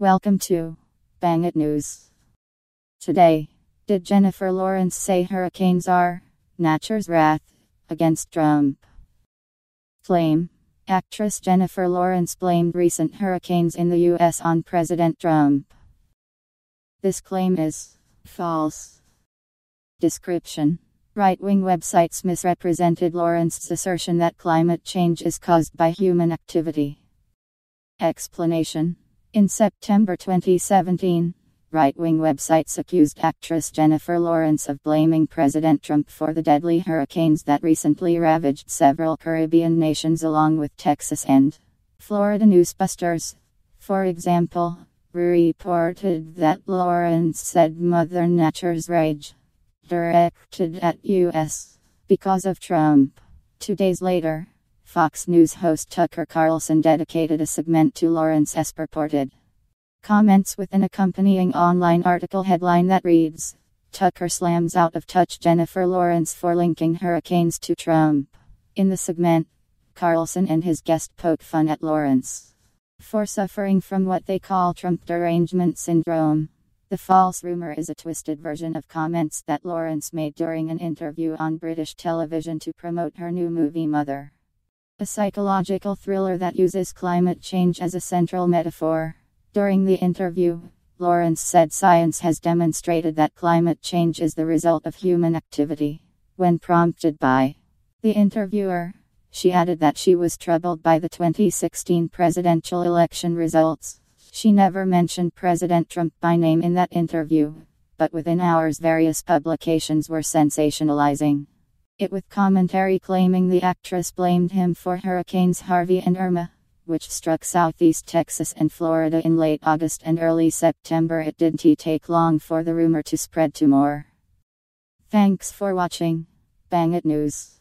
Welcome to Bang It News. Today, did Jennifer Lawrence say hurricanes are nature's wrath against Trump? Claim Actress Jennifer Lawrence blamed recent hurricanes in the U.S. on President Trump. This claim is false. Description Right wing websites misrepresented Lawrence's assertion that climate change is caused by human activity. Explanation In September 2017, right wing websites accused actress Jennifer Lawrence of blaming President Trump for the deadly hurricanes that recently ravaged several Caribbean nations along with Texas and Florida Newsbusters. For example, reported that Lawrence said Mother Nature's rage directed at U.S. because of Trump. Two days later, Fox News host Tucker Carlson dedicated a segment to Lawrence S. purported comments with an accompanying online article headline that reads Tucker slams out of touch Jennifer Lawrence for linking hurricanes to Trump. In the segment, Carlson and his guest poke fun at Lawrence for suffering from what they call Trump derangement syndrome. The false rumor is a twisted version of comments that Lawrence made during an interview on British television to promote her new movie Mother. A psychological thriller that uses climate change as a central metaphor. During the interview, Lawrence said science has demonstrated that climate change is the result of human activity. When prompted by the interviewer, she added that she was troubled by the 2016 presidential election results. She never mentioned President Trump by name in that interview, but within hours, various publications were sensationalizing it with commentary claiming the actress blamed him for Hurricanes Harvey and Irma, which struck southeast Texas and Florida in late August and early September. It didn't take long for the rumor to spread to more. Thanks for watching. Bang It News.